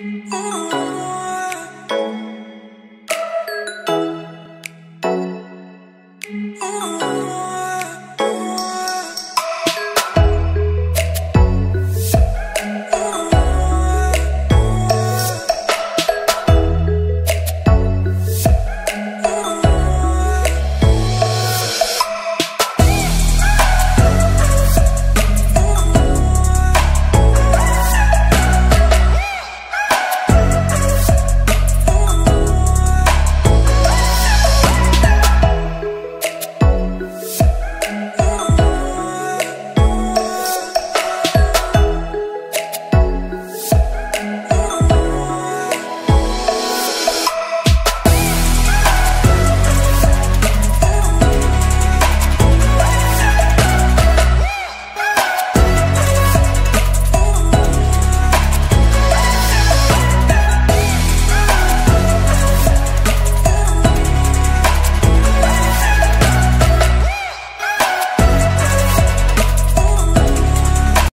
Ooh.